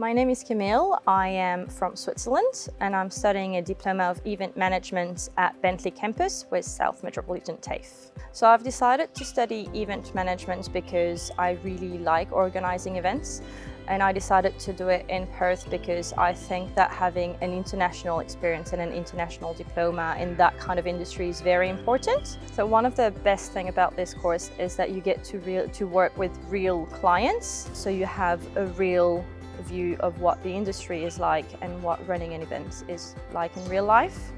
My name is Camille. I am from Switzerland and I'm studying a Diploma of Event Management at Bentley campus with South Metropolitan TAFE. So I've decided to study event management because I really like organizing events and I decided to do it in Perth because I think that having an international experience and an international diploma in that kind of industry is very important. So one of the best thing about this course is that you get to real to work with real clients so you have a real view of what the industry is like and what running an event is like in real life.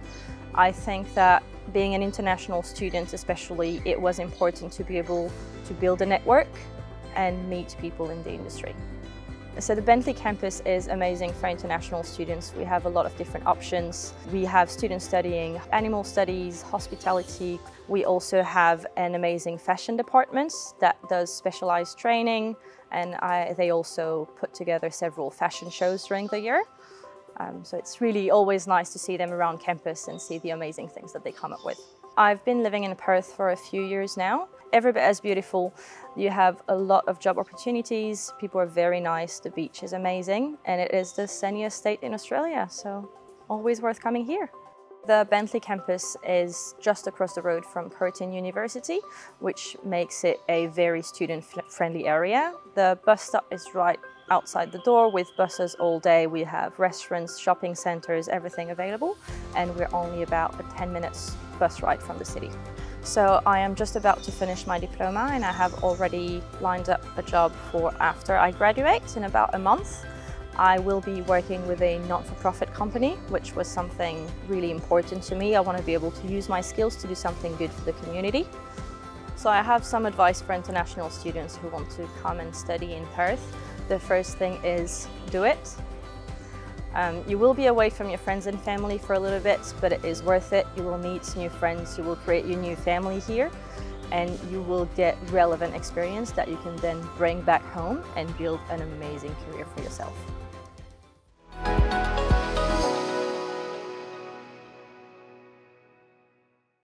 I think that being an international student especially, it was important to be able to build a network and meet people in the industry. So the Bentley campus is amazing for international students. We have a lot of different options. We have students studying animal studies, hospitality. We also have an amazing fashion department that does specialized training and I, they also put together several fashion shows during the year. Um, so it's really always nice to see them around campus and see the amazing things that they come up with. I've been living in Perth for a few years now. Every bit as beautiful. You have a lot of job opportunities. People are very nice. The beach is amazing. And it is the sunniest state in Australia. So always worth coming here. The Bentley campus is just across the road from Curtin University, which makes it a very student-friendly area. The bus stop is right outside the door with buses all day. We have restaurants, shopping centres, everything available, and we're only about a 10 minutes bus ride from the city. So I am just about to finish my diploma and I have already lined up a job for after I graduate in about a month. I will be working with a not-for-profit company, which was something really important to me. I want to be able to use my skills to do something good for the community. So I have some advice for international students who want to come and study in Perth. The first thing is do it. Um, you will be away from your friends and family for a little bit, but it is worth it. You will meet new friends, you will create your new family here, and you will get relevant experience that you can then bring back home and build an amazing career for yourself.